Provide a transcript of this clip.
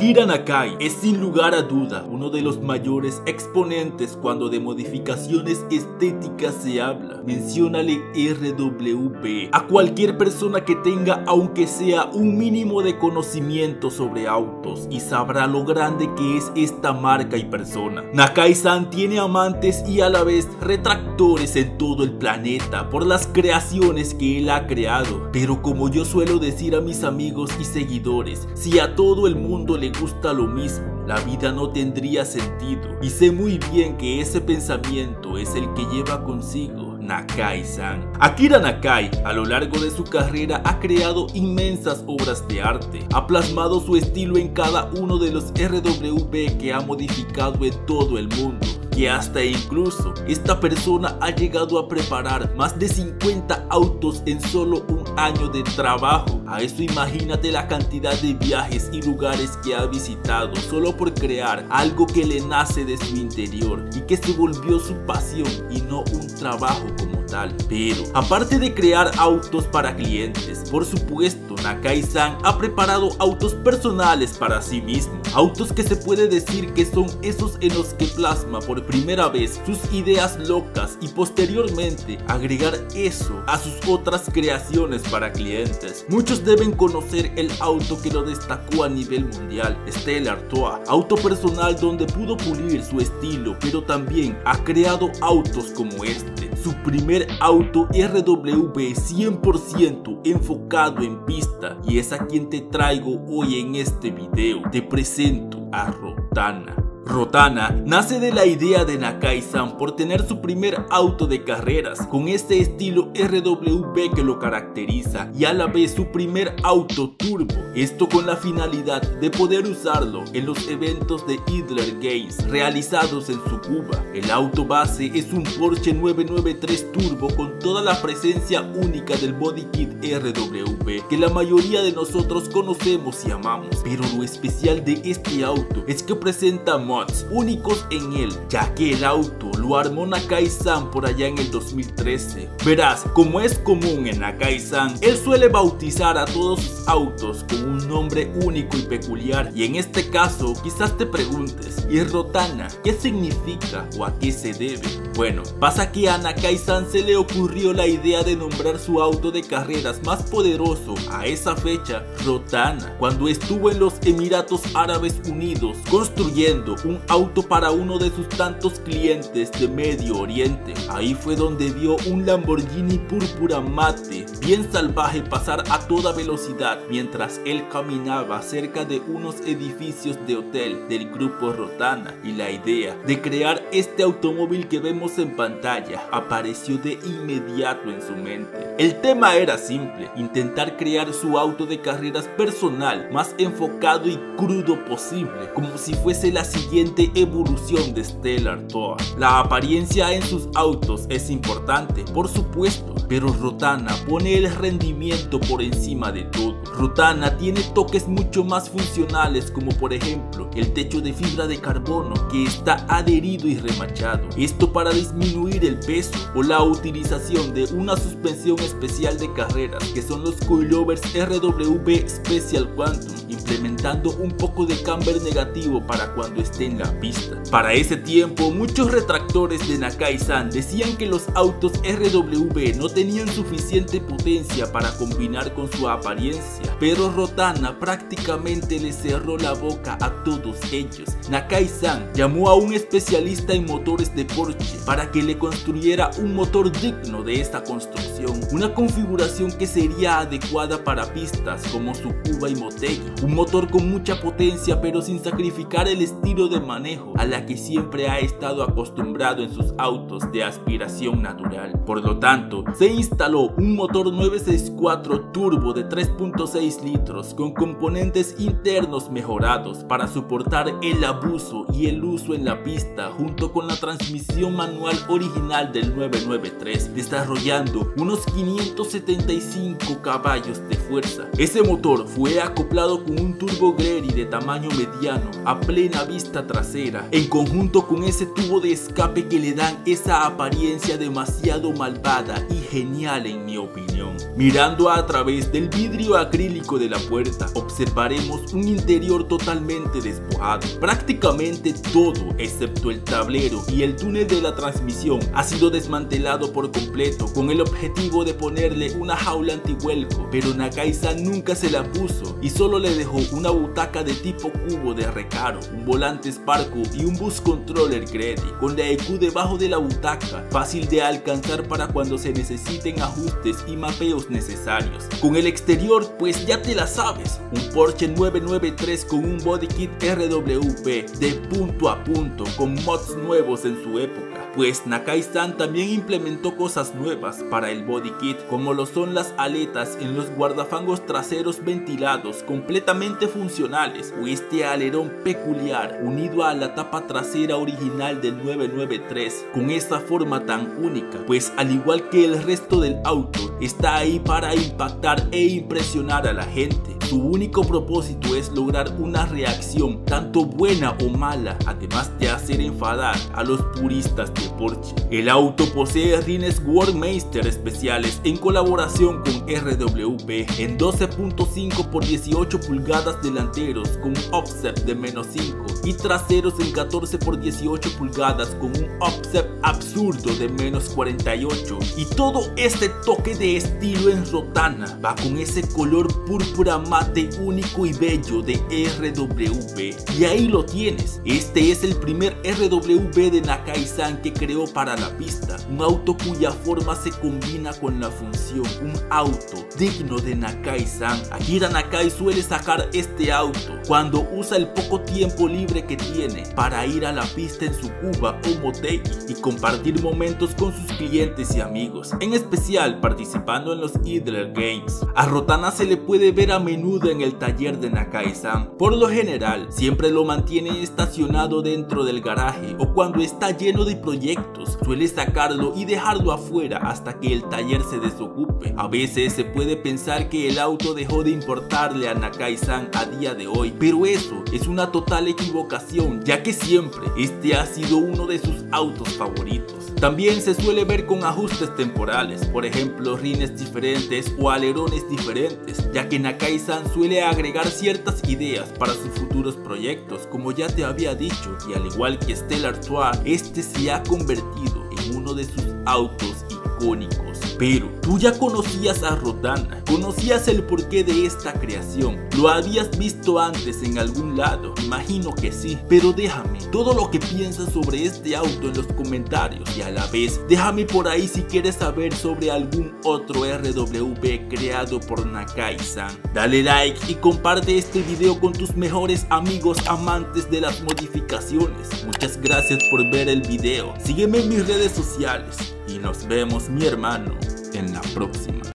Akira Nakai es sin lugar a duda uno de los mayores exponentes cuando de modificaciones estéticas se habla. Menciónale RWB a cualquier persona que tenga aunque sea un mínimo de conocimiento sobre autos y sabrá lo grande que es esta marca y persona. Nakai-san tiene amantes y a la vez retractores en todo el planeta por las creaciones que él ha creado. Pero como yo suelo decir a mis amigos y seguidores, si a todo el mundo le gusta lo mismo, la vida no tendría sentido. Y sé muy bien que ese pensamiento es el que lleva consigo Nakai-san. Akira Nakai a lo largo de su carrera ha creado inmensas obras de arte, ha plasmado su estilo en cada uno de los RWB que ha modificado en todo el mundo que hasta incluso esta persona ha llegado a preparar más de 50 autos en solo un año de trabajo. A eso imagínate la cantidad de viajes y lugares que ha visitado solo por crear algo que le nace de su interior y que se volvió su pasión y no un trabajo como tal. Pero aparte de crear autos para clientes, por supuesto Nakai-san ha preparado autos personales para sí mismo. Autos que se puede decir que son esos en los que plasma por primera vez sus ideas locas y posteriormente agregar eso a sus otras creaciones para clientes. Muchos deben conocer el auto que lo destacó a nivel mundial, Stella Artois, auto personal donde pudo pulir su estilo, pero también ha creado autos como este, su primer auto RW 100% enfocado en pista y es a quien te traigo hoy en este video. Te presento a Rotana. Rotana nace de la idea de Nakai-san por tener su primer auto de carreras con este estilo RWB que lo caracteriza y a la vez su primer auto turbo, esto con la finalidad de poder usarlo en los eventos de Idler Games realizados en su Cuba. El auto base es un Porsche 993 turbo con toda la presencia única del body kit RWB que la mayoría de nosotros conocemos y amamos, pero lo especial de este auto es que presenta mods únicos en él, ya que el auto lo armó Nakai-san por allá en el 2013. Verás, como es común en Nakai-san, él suele bautizar a todos sus autos con un nombre único y peculiar, y en este caso quizás te preguntes, ¿y Rotana qué significa o a qué se debe? Bueno, pasa que a Nakai-san se le ocurrió la idea de nombrar su auto de carreras más poderoso a esa fecha, Rotana, cuando estuvo en los Emiratos Árabes Unidos construyendo un auto para uno de sus tantos clientes de Medio Oriente. Ahí fue donde vio un Lamborghini púrpura mate, bien salvaje pasar a toda velocidad mientras él caminaba cerca de unos edificios de hotel del grupo Rotana y la idea de crear este automóvil que vemos en pantalla apareció de inmediato en su mente. El tema era simple, intentar crear su auto de carreras personal más enfocado y crudo posible, como si fuese la siguiente evolución de Stella Artois. La apariencia en sus autos es importante, por supuesto, pero Rotana pone el rendimiento por encima de todo. Rotana tiene toques mucho más funcionales como por ejemplo el techo de fibra de carbono que está adherido y remachado. Esto para disminuir el peso o la utilización de una suspensión especial de carreras que son los coilovers RWB Special Quantum implementando un poco de camber negativo para cuando esté en la pista. Para ese tiempo muchos retractores de Nakai-san decían que los autos RWB no tenían suficiente potencia para combinar con su apariencia, pero Rotana prácticamente le cerró la boca a todos ellos. Nakai-san llamó a un especialista en motores de Porsche para que le construyera un motor digno de esta construcción, una configuración que sería adecuada para pistas como su Cuba y Motegi, un motor con mucha potencia pero sin sacrificar el estilo de manejo a la que siempre ha estado acostumbrado en sus autos de aspiración natural. Por lo tanto, se instaló un motor 964 turbo de 3.6 litros con componentes internos mejorados para soportar el abuso y el uso en la pista junto con la transmisión manual original del 993 desarrollando unos 575 caballos de fuerza. Ese motor fue acoplado con un Turbo Greri de tamaño mediano a plena vista trasera, en conjunto con ese tubo de escape que le dan esa apariencia demasiado malvada y genial en mi opinión. Mirando a través del vidrio acrílico de la puerta, observaremos un interior totalmente despojado. Prácticamente todo, excepto el tablero y el túnel de la transmisión, ha sido desmantelado por completo con el objetivo de ponerle una jaula antihuelco, pero Nakai-san nunca se la puso y solo le dejó una butaca de tipo cubo de recaro, un volante Sparko y un bus controller Gredi, con la EQ debajo de la butaca, fácil de alcanzar para cuando se necesiten ajustes y mapeos necesarios. Con el exterior, pues ya te la sabes, un Porsche 993 con un body kit RWP de punto a punto, con mods nuevos en su época pues Nakai-san también implementó cosas nuevas para el body kit como lo son las aletas en los guardafangos traseros ventilados completamente funcionales o este alerón peculiar unido a la tapa trasera original del 993 con esta forma tan única pues al igual que el resto del auto está ahí para impactar e impresionar a la gente su único propósito es lograr una reacción tanto buena o mala, además de hacer enfadar a los puristas de Porsche. El auto posee rines Worldmeister especiales en colaboración con RWP en 12.5 x 18 pulgadas delanteros con offset de menos 5 y traseros en 14 x 18 pulgadas con un offset absurdo de menos 48 y todo este toque de estilo en rotana va con ese color púrpura más único y bello de RWB. Y ahí lo tienes. Este es el primer RWB de Nakai-san que creó para la pista. Un auto cuya forma se combina con la función. Un auto digno de Nakai-san. Akira Nakai suele sacar este auto cuando usa el poco tiempo libre que tiene para ir a la pista en su Cuba o Motegi y compartir momentos con sus clientes y amigos. En especial participando en los Idler Games. A Rotana se le puede ver a menudo en el taller de Nakai-san. Por lo general, siempre lo mantiene estacionado dentro del garaje o cuando está lleno de proyectos, suele sacarlo y dejarlo afuera hasta que el taller se desocupe. A veces se puede pensar que el auto dejó de importarle a Nakai-san a día de hoy, pero eso es una total equivocación, ya que siempre este ha sido uno de sus autos favoritos. También se suele ver con ajustes temporales, por ejemplo rines diferentes o alerones diferentes, ya que Nakai-san suele agregar ciertas ideas para sus futuros proyectos, como ya te había dicho, y al igual que Stellar Artois, este se ha convertido en uno de sus autos icónicos. Pero tú ya conocías a Rodana, conocías el porqué de esta creación, lo habías visto antes en algún lado, imagino que sí, pero déjame todo lo que piensas sobre este auto en los comentarios. Y a la vez déjame por ahí si quieres saber sobre algún otro RWB creado por Nakai-san. Dale like y comparte este video con tus mejores amigos amantes de las modificaciones. Muchas gracias por ver el video, sígueme en mis redes sociales y nos vemos mi hermano en la próxima.